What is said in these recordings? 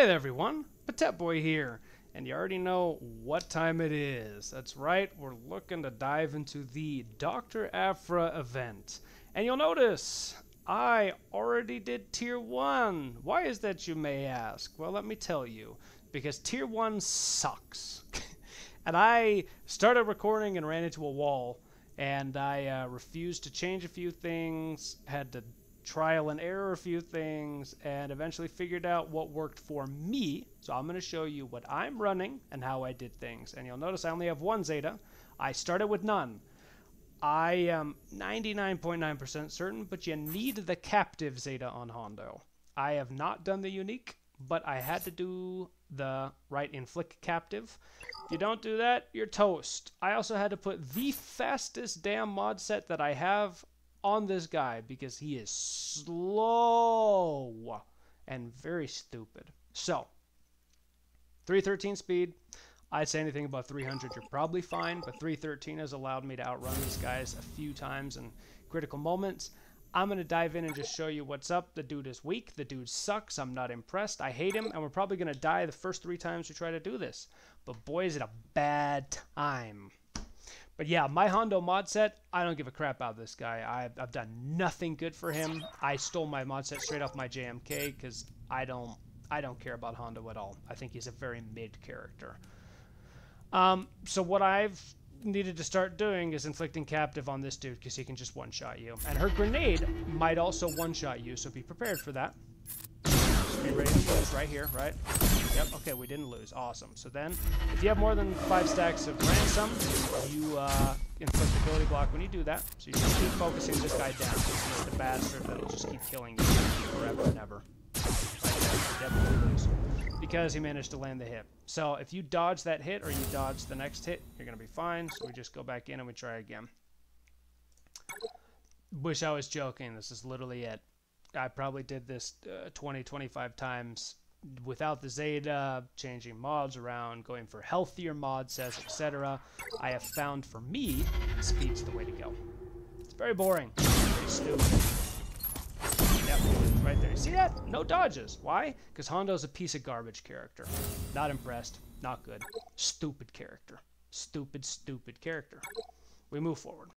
Hey everyone, PetetBoi here, and you already know what time it is. That's right, we're looking to dive into the Dr. Aphra event. And you'll notice, I already did Tier 1. Why is that, you may ask? Well, let me tell you. Because Tier 1 sucks. and I started recording and ran into a wall, and I uh, refused to change a few things, had to trial and error a few things, and eventually figured out what worked for me. So I'm going to show you what I'm running and how I did things. And you'll notice I only have one Zeta. I started with none. I am 99.9% certain, but you need the captive Zeta on Hondo. I have not done the unique, but I had to do the right inflict captive. If you don't do that, you're toast. I also had to put the fastest damn mod set that I have on this guy because he is slow and very stupid. So, 313 speed. I'd say anything above 300, you're probably fine, but 313 has allowed me to outrun these guys a few times in critical moments. I'm going to dive in and just show you what's up. The dude is weak. The dude sucks. I'm not impressed. I hate him, and we're probably going to die the first three times we try to do this. But boy, is it a bad time. But yeah, my Hondo mod set, I don't give a crap about this guy. I've, I've done nothing good for him. I stole my mod set straight off my JMK because I don't I don't care about Hondo at all. I think he's a very mid character. Um, so what I've needed to start doing is inflicting captive on this dude because he can just one-shot you. And her grenade might also one-shot you, so be prepared for that. Be ready to lose right here, right? Yep, okay, we didn't lose. Awesome. So then, if you have more than five stacks of ransom, you uh, inflict ability block when you do that. So you just keep focusing this guy down. He's the bastard that'll just keep killing you forever and ever. Because he managed to land the hit. So if you dodge that hit or you dodge the next hit, you're going to be fine. So we just go back in and we try again. Wish I was joking. This is literally it. I probably did this uh, 20, 25 times without the Zeta, changing mods around, going for healthier mod sets, etc. I have found for me, speed's the way to go. It's very boring. Very stupid. Yep, right there. See that? No dodges. Why? Because Hondo's a piece of garbage character. Not impressed. Not good. Stupid character. Stupid, stupid character. We move forward.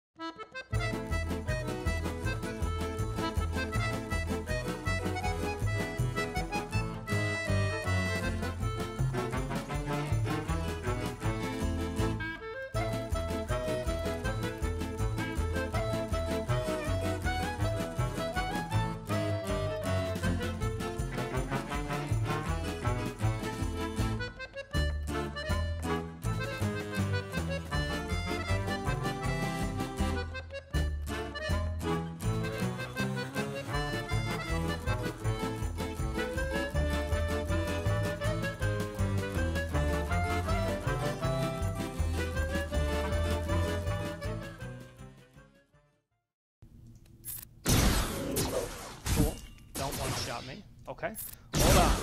Okay. Hold on.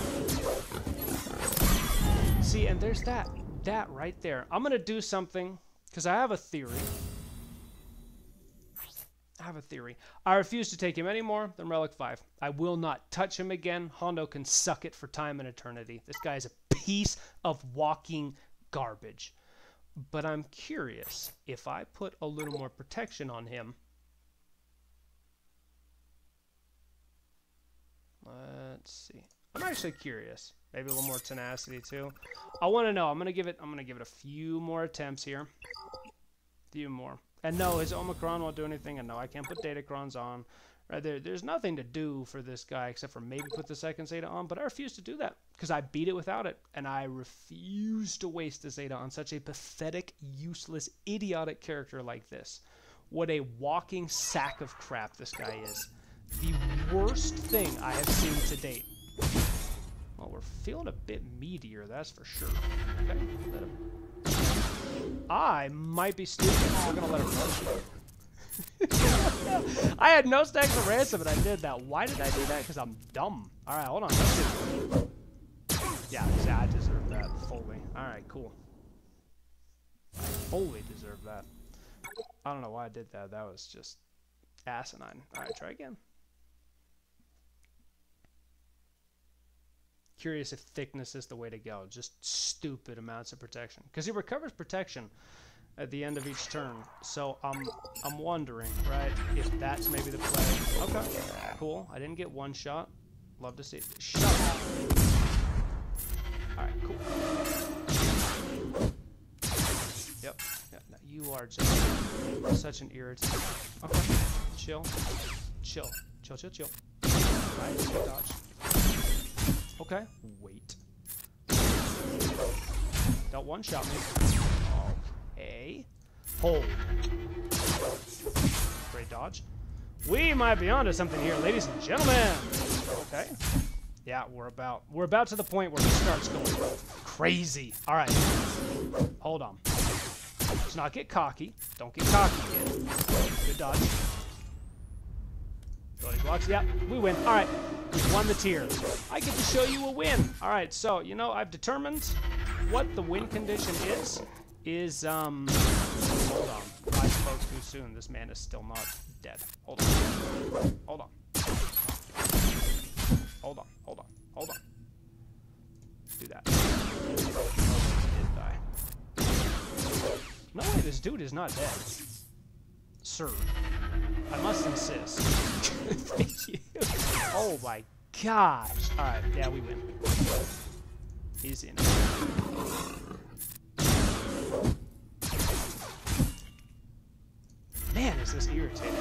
See, and there's that. That right there. I'm going to do something because I have a theory. I have a theory. I refuse to take him any more than Relic 5. I will not touch him again. Hondo can suck it for time and eternity. This guy is a piece of walking garbage. But I'm curious if I put a little more protection on him Let's see. I'm actually curious. Maybe a little more tenacity too. I want to know. I'm gonna give it. I'm gonna give it a few more attempts here. A few more. And no, his Omicron won't do anything. And no, I can't put Datacrons on. Right there, there's nothing to do for this guy except for maybe put the second Zeta on. But I refuse to do that because I beat it without it, and I refuse to waste a Zeta on such a pathetic, useless, idiotic character like this. What a walking sack of crap this guy is the worst thing I have seen to date. Well, we're feeling a bit meatier, that's for sure. Okay, let him. I might be stupid. We're gonna let him run. I had no stacks of ransom and I did that. Why did I do that? Because I'm dumb. Alright, hold on. Yeah, I deserve that fully. Alright, cool. I fully deserve that. I don't know why I did that. That was just asinine. Alright, try again. Curious if thickness is the way to go. Just stupid amounts of protection. Because he recovers protection at the end of each turn. So I'm I'm wondering, right, if that's maybe the play. Okay, cool. I didn't get one shot. Love to see it. Shut up. Alright, cool. Yep. Yeah, you are just such an irritant. Okay. Chill. Chill. Chill, chill, chill. Alright, dodge. Okay. Wait. Don't one-shot me. Okay. Hold. Great dodge. We might be onto something here, ladies and gentlemen. Okay. Yeah, we're about we're about to the point where it starts going crazy. All right. Hold on. Let's not get cocky. Don't get cocky, kid. Good dodge. Ability blocks. Yeah, we win. All right. Won the tier. I get to show you a win. All right. So you know I've determined what the win condition is. Is um. Hold on. I spoke too soon. This man is still not dead. Hold on. Hold on. Hold on, hold on, hold on. Do that. die. No way, this dude is not dead. Sir, I must insist. Thank you. Oh my gosh. Alright, yeah, we win. He's in. Man, is this irritating.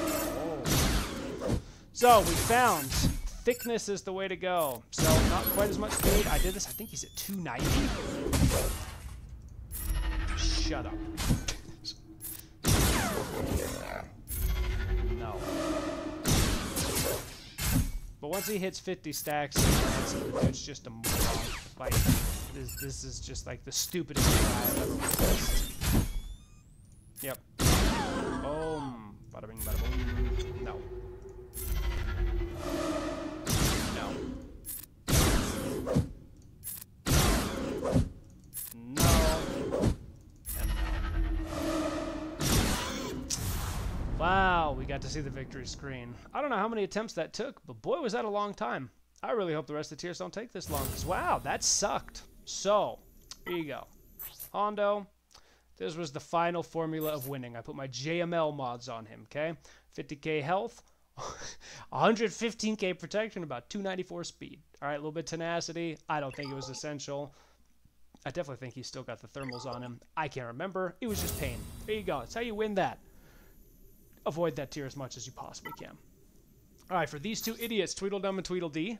So, we found thickness is the way to go. So not quite as much speed. I did this, I think he's at 290. Shut up. But once he hits 50 stacks, it's just a moron. Like, this, this is just like the stupidest thing I've ever witnessed. Yep. Boom. Bada bing, bada boom. No. Got to see the victory screen. I don't know how many attempts that took, but boy, was that a long time. I really hope the rest of the tiers don't take this long, because wow, that sucked. So, here you go. Hondo, this was the final formula of winning. I put my JML mods on him, okay? 50k health, 115k protection, about 294 speed. All right, a little bit tenacity. I don't think it was essential. I definitely think he's still got the thermals on him. I can't remember. It was just pain. There you go. That's how you win that avoid that tier as much as you possibly can. All right, for these two idiots, Tweedledum and Tweedledee,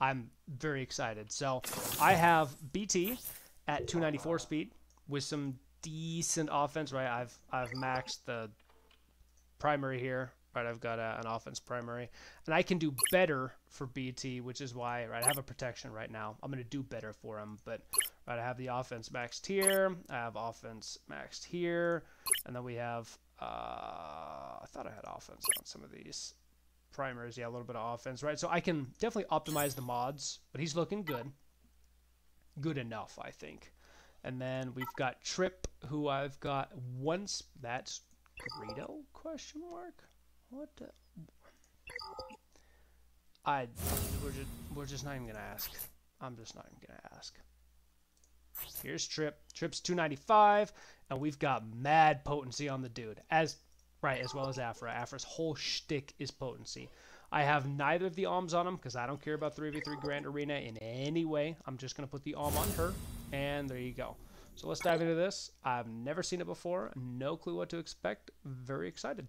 I'm very excited. So I have BT at 294 speed with some decent offense. Right, I've I've maxed the primary here. Right, I've got a, an offense primary, and I can do better for BT, which is why right I have a protection right now. I'm gonna do better for him, but right I have the offense maxed here. I have offense maxed here, and then we have uh, I thought I had offense on some of these primers. Yeah, a little bit of offense, right? So I can definitely optimize the mods, but he's looking good. Good enough, I think. And then we've got Trip, who I've got once. That's Greedo? Question mark. What? The? I. We're just. We're just not even gonna ask. I'm just not even gonna ask. Here's Trip. Trip's 295, and we've got mad potency on the dude. As right, as well as Aphra. Aphra's whole shtick is potency. I have neither of the alms on him because I don't care about 3v3 Grand Arena in any way. I'm just going to put the alm on her, and there you go. So let's dive into this. I've never seen it before. No clue what to expect. Very excited.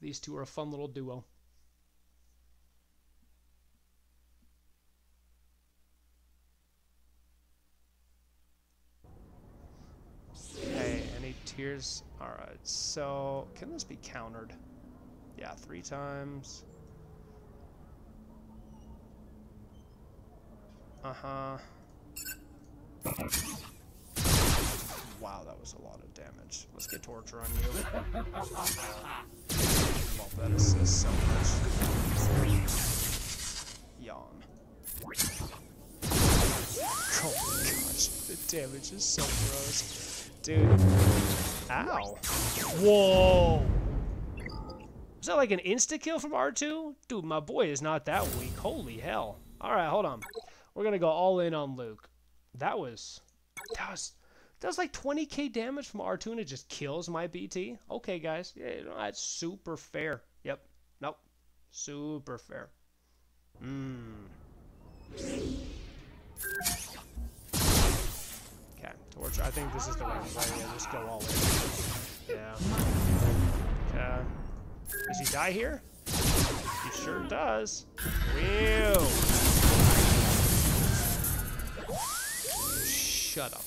These two are a fun little duo. Tiers. Alright, so can this be countered? Yeah, three times. Uh-huh. Wow, that was a lot of damage. Let's get torture on you. Well, that so much. Yawn. Oh my gosh, the damage is so gross. Dude. Ow. Whoa. Is that like an insta-kill from R2? Dude, my boy is not that weak. Holy hell. Alright, hold on. We're gonna go all in on Luke. That was that was that was like 20k damage from R2 and it just kills my BT. Okay, guys, yeah, you know, that's super fair. Yep. Nope. Super fair. Mmm. I think this is the right way. Yeah, just go all in. Yeah. Okay. Does he die here? He sure does. Whew. Shut up.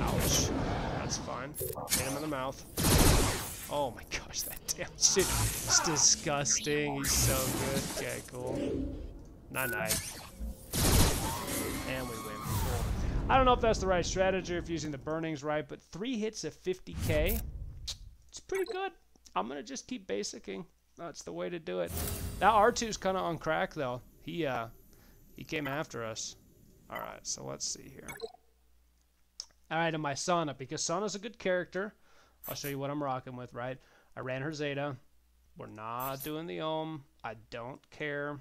Ouch. That's fine. Hit him in the mouth. Oh my gosh, that damn shit is disgusting. He's so good. Okay, cool. Night night. And we win. I don't know if that's the right strategy if using the burnings right, but three hits of 50k, it's pretty good. I'm gonna just keep basicking. That's the way to do it. That R2's kind of on crack though. He uh, he came after us. All right, so let's see here. All right, and my Sana, because Sana's a good character. I'll show you what I'm rocking with, right? I ran her Zeta. We're not doing the Ohm. I don't care,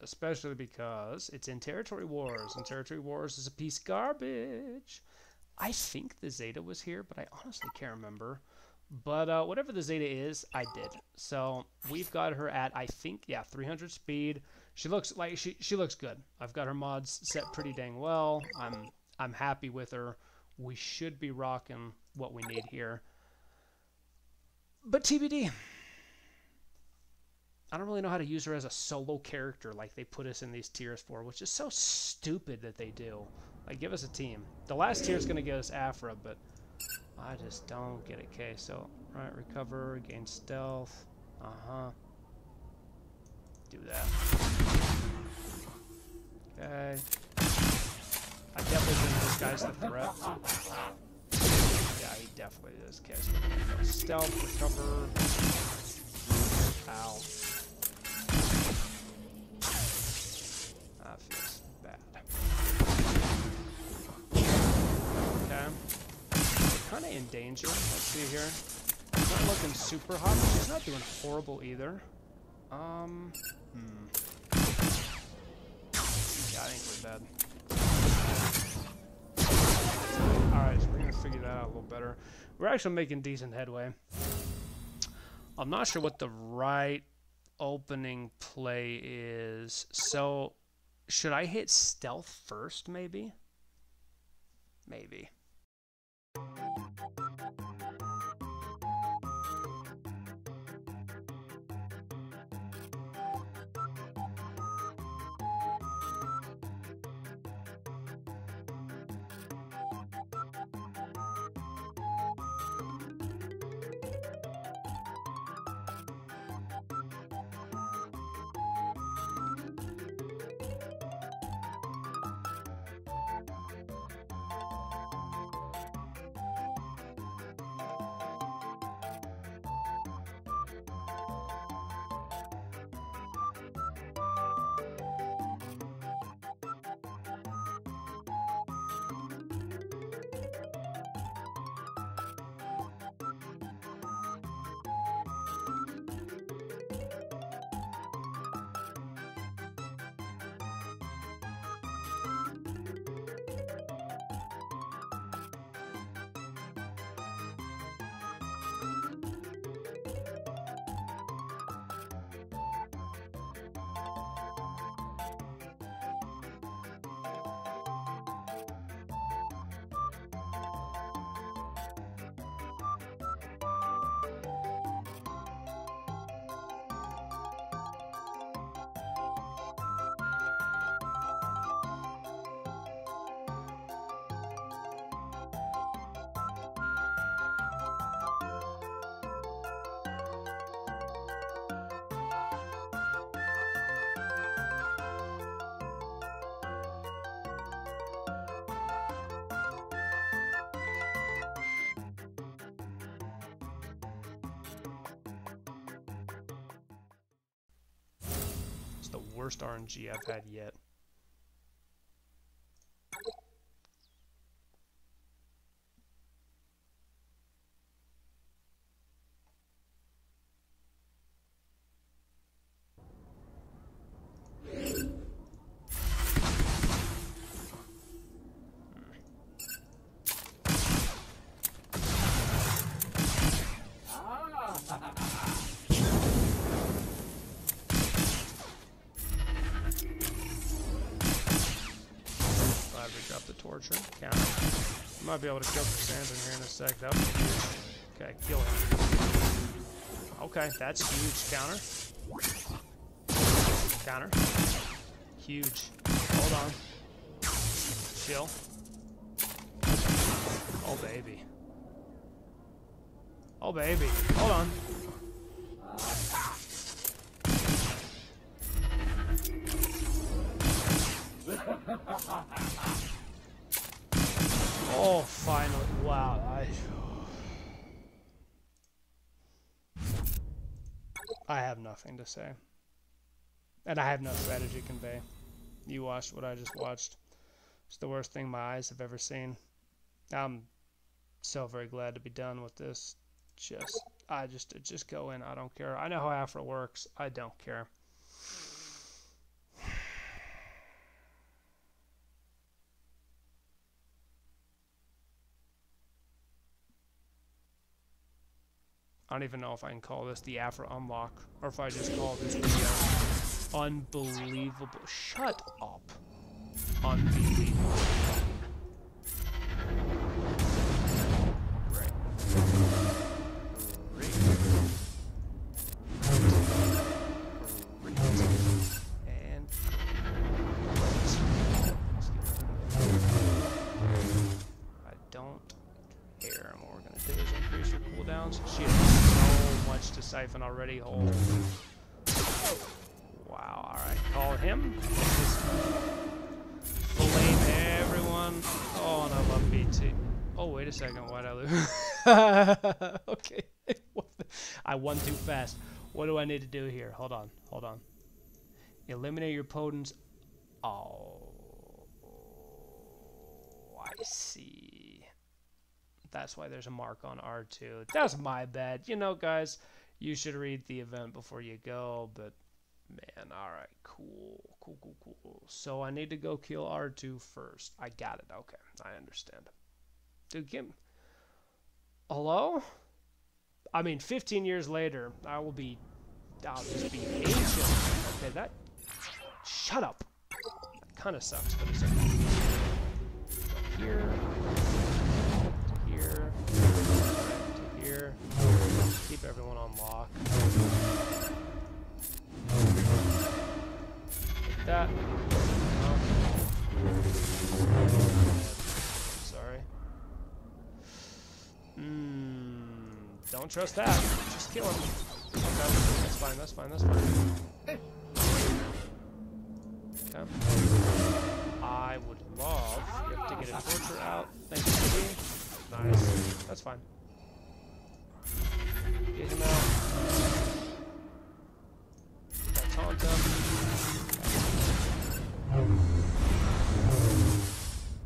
especially because it's in Territory Wars, and Territory Wars is a piece of garbage. I think the Zeta was here, but I honestly can't remember. But uh, whatever the Zeta is, I did. So we've got her at, I think, yeah, 300 speed. She looks like she she looks good. I've got her mods set pretty dang well. I'm I'm happy with her. We should be rocking what we need here. But TBD. I don't really know how to use her as a solo character like they put us in these tiers for, which is so stupid that they do. Like, give us a team. The last tier is going to get us Aphra, but I just don't get it. Okay, so, right, recover, gain stealth. Uh-huh. Do that. Okay. I definitely think this guy's the threat. Yeah, he definitely is. Okay, so stealth, recover. Ow. That feels bad. Okay. Kind of in danger. Let's see here. He's not looking super hot, but he's not doing horrible either. Um, hmm. Yeah, I think we're dead. Alright, so we're to figure that out a little better. We're actually making decent headway. I'm not sure what the right opening play is. So, should I hit stealth first, maybe? Maybe. Worst RNG I've had yet. Torture. Counter. Might be able to kill Cassandra here in a sec. That would be huge. Okay, kill him. Okay, that's huge. Counter. Counter. Huge. Hold on. Chill. Oh, baby. Oh, baby. Hold on. oh, finally. Wow. I... I have nothing to say. And I have no strategy to convey. You watched what I just watched. It's the worst thing my eyes have ever seen. I'm so very glad to be done with this. Just, I just, just go in. I don't care. I know how Aphra works. I don't care. I don't even know if I can call this the Aphra Unlock, or if I just call this video unbelievable. Shut up. Unbelievable. And what we're gonna do is increase your cooldowns. She has so much to siphon already. Hold. Wow. All right. Call him. Flame everyone. Oh, and I love BT. Oh, wait a second. Why'd I lose? okay. I won too fast. What do I need to do here? Hold on. Hold on. Eliminate your opponent's... Oh. I see. That's why there's a mark on R2. That's my bad. You know, guys, you should read the event before you go, but man, alright, cool, cool, cool, cool. So I need to go kill R2 first. I got it, okay, I understand. Dude, give Hello? I mean, 15 years later, I will be, I'll just be ancient. Okay, that, shut up. That kind of sucks, but it's okay. Here, to here. Keep everyone on lock. Like that. Sorry. Hmm. Don't trust that. Just kill him. Okay. That's fine. That's fine. That's fine. Okay. I would love to get a torture out. Thank you, Nice. That's fine. Get him out. That taunt up.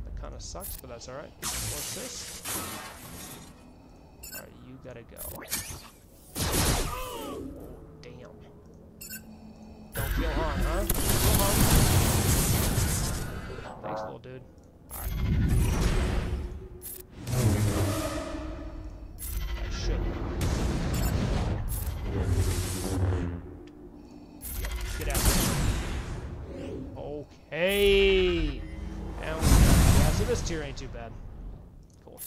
That kind of sucks, but that's alright. What's this? Alright, you gotta go. Damn. Don't kill Han, huh? Kill Han. Thanks, little dude. Alright. Okay. And yeah, so this tier ain't too bad. Cool.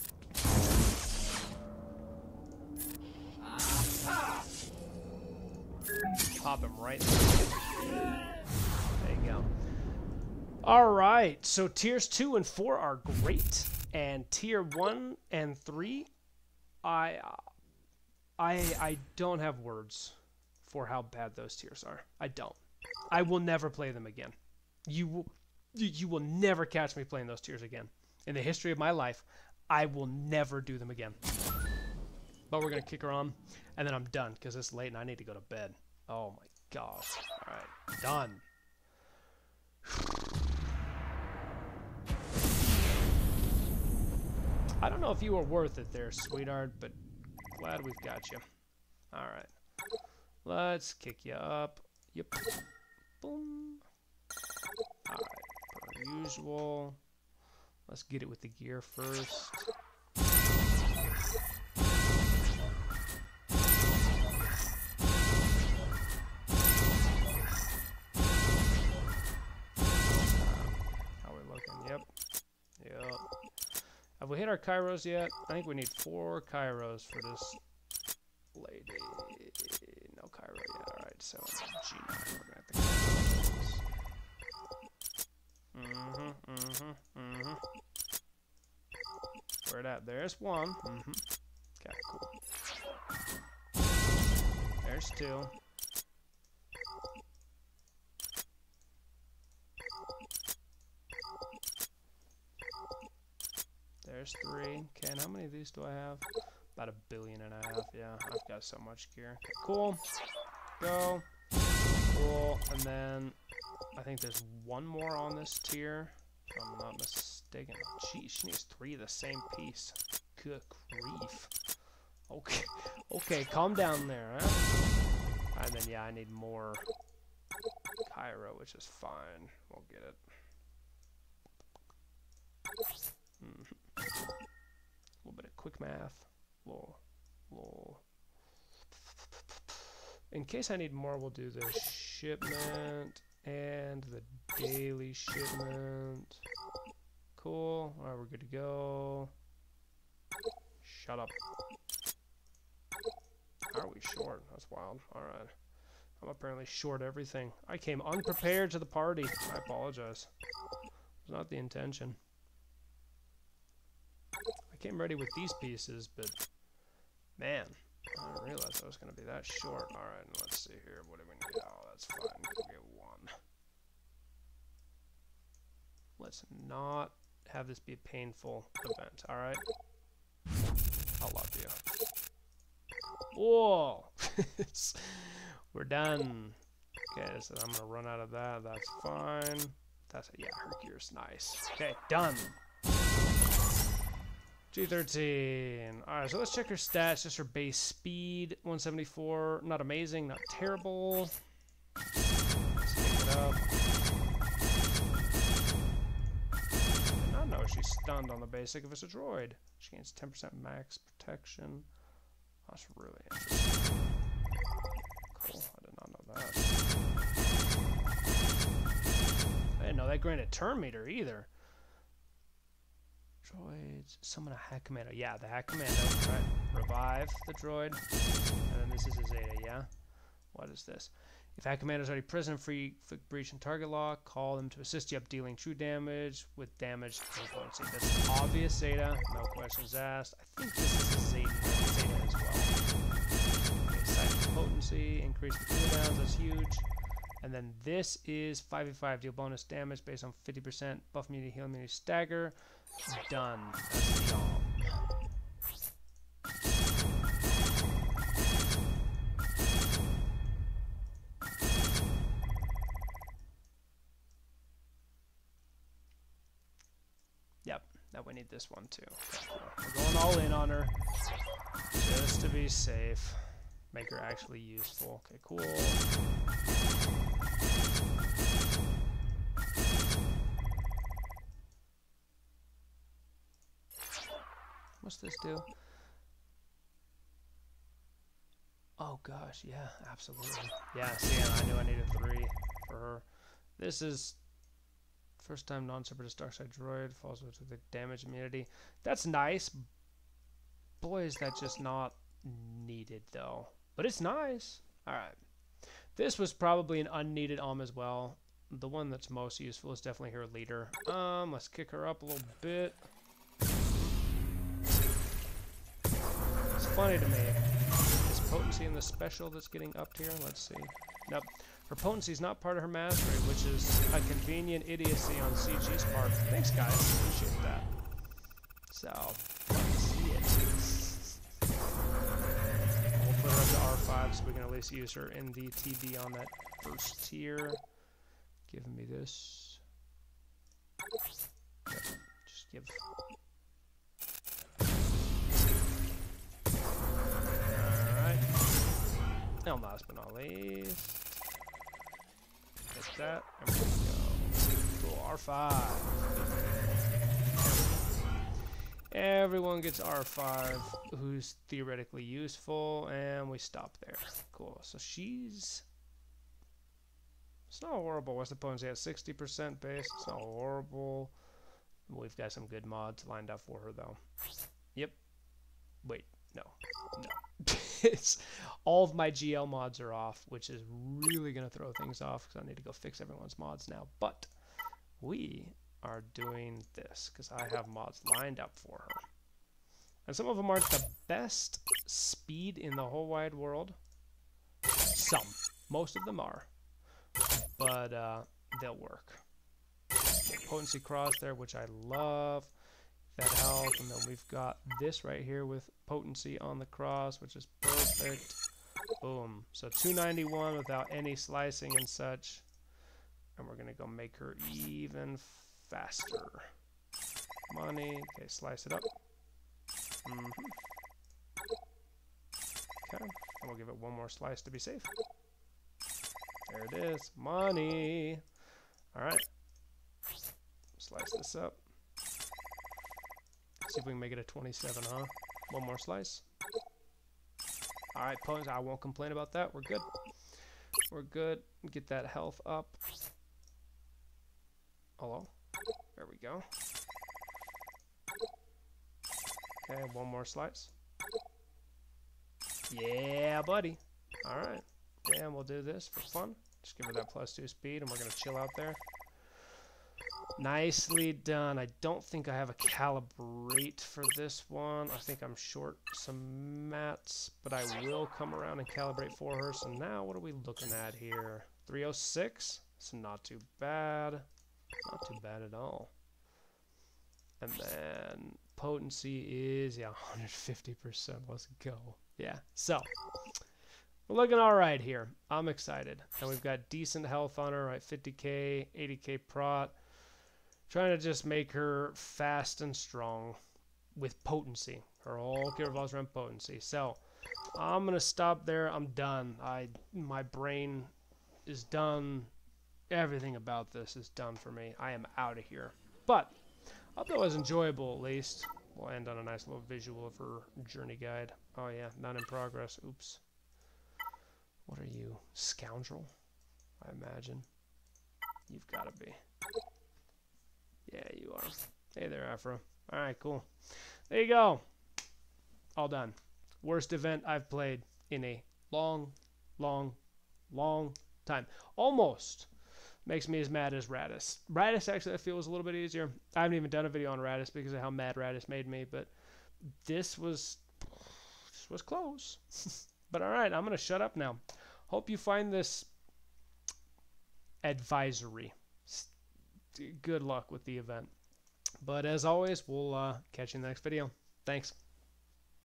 Pop him right there. There you go. All right, so tiers two and four are great, and tier one and three, I, I, I don't have words for how bad those tiers are. I don't. I will never play them again. You will, you will never catch me playing those tiers again. In the history of my life, I will never do them again. But we're gonna kick her on, and then I'm done because it's late and I need to go to bed. Oh my gosh! All right, done. I don't know if you were worth it there, sweetheart, but glad we've got you. Alright. Let's kick you up. Yep. Boom. Per usual. Let's get it with the gear first. How we looking? Yep. Yep. Have we hit our Kyros yet? I think we need four Kyros for this lady. No Kyro yet. Alright, so G9. Mm-hmm, mm-hmm, mm-hmm. Where it at? There's one. Mm-hmm. Okay, cool. There's two. There's three. Okay, and how many of these do I have? About a billion and a half. Yeah, I've got so much gear. Okay, cool. Go. Cool. And then I think there's one more on this tier, if I'm not mistaken. Geez, she needs three of the same piece. Good grief. Okay, okay, calm down there, huh? And then, yeah, I need more Kyro, which is fine. We'll get it. Mm -hmm. A little bit of quick math. In case I need more, we'll do the shipment and the daily shipment. Cool. Alright, we're good to go. Shut up. How are we short? That's wild. Alright. I'm apparently short everything. I came unprepared to the party. I apologize. It was not the intention. I came ready with these pieces, but man, I didn't realize I was going to be that short. Alright, let's see here. What do we need? Oh, that's fine. We'll get one. Let's not have this be a painful event, alright? I love you. Whoa! We're done. Okay, so I'm gonna run out of that. That's fine. That's yeah, her gear's nice. Okay, done. G13. Alright, so let's check her stats. Just her base speed. 174. Not amazing, not terrible. She's stunned on the basic if it's a droid. She gains 10% max protection. Oh, that's really interesting. Cool, I did not know that. I didn't know that granted turn meter either droids. Summon a hack commando. Yeah, the hack commando, right? Revive the droid. And then this is a Zeta, yeah? What is this? If that commando is already present, free breach and target lock, call them to assist you up dealing true damage with damage potency. That's obvious Zeta, no questions asked. I think this is a Zeta, Zeta as well. Psychic potency, increase the cooldowns, that's huge. And then this is 5v5, deal bonus damage based on 50%, buff immunity, heal immunity, stagger. Done. Yep, need this one too. We're going all in on her, just to be safe. Make her actually useful. Okay, cool. What's this do? Oh gosh, yeah, absolutely. Yeah, see, I knew I needed three for her. This is first time non-separatist side droid falls with the damage immunity. That's nice. Boy, is that just not needed though. But it's nice. Alright. This was probably an unneeded um as well. The one that's most useful is definitely her leader. Um, let's kick her up a little bit. It's funny to me. This potency in the special that's getting upped here? Let's see. Nope. Her potency is not part of her mastery, which is a convenient idiocy on CG's part. Thanks, guys. Appreciate that. So, see it. We'll put her up to R5 so we can at least use her in the TB on that first tier. Give me this. Just give Alright. And last but not least, that. Cool, R5. Everyone gets R5, who's theoretically useful, and we stop there. Cool, so she's... It's not horrible. What's the point? She has 60% base. It's not horrible. We've got some good mods lined up for her, though. Yep. Wait, no. No. it's, all of my GL mods are off, which is really going to throw things off because I need to go fix everyone's mods now. But we are doing this because I have mods lined up for her. And some of them aren't the best speed in the whole wide world. Some. Most of them are. But uh, they'll work. Potency cross there, which I love. That health. And then we've got this right here with potency on the cross, which is perfect. Boom. So 291 without any slicing and such. And we're going to go make her even faster. Money. Okay, slice it up. Mm -hmm. Okay, and we'll give it one more slice to be safe. There it is. Money. Alright. Slice this up. See if we can make it a 27, huh? One more slice. Alright, ponies, I won't complain about that. We're good. We're good. Get that health up. Hello? There we go. Okay, one more slice. Yeah, buddy. Alright. And we'll do this for fun. Just give her that plus two speed, and we're going to chill out there. Nicely done. I don't think I have a calibrate for this one. I think I'm short some mats, but I will come around and calibrate for her. So now what are we looking at here? 306? It's not too bad. Not too bad at all. And then potency is, yeah, 150%. Let's go. Yeah, so we're looking all right here. I'm excited. And we've got decent health on her, right? 50k, 80k prot. Trying to just make her fast and strong with potency. Her whole kit revolves around potency. So I'm gonna stop there. I'm done. I my brain is done. Everything about this is done for me. I am out of here. But I hope that was enjoyable at least. We'll end on a nice little visual of her journey guide. Oh yeah, not in progress. Oops. What are you? Scoundrel? I imagine. You've got to be. Yeah, you are. Hey there, Aphra. Alright, cool. There you go. All done. Worst event I've played in a long, long, long time. Almost makes me as mad as Raddus. Raddus actually I feel was a little bit easier. I haven't even done a video on Raddus because of how mad Raddus made me, but this was this was close. but all right, I'm gonna shut up now. Hope you find this advisory. Good luck with the event. But as always, we'll uh, catch you in the next video. Thanks.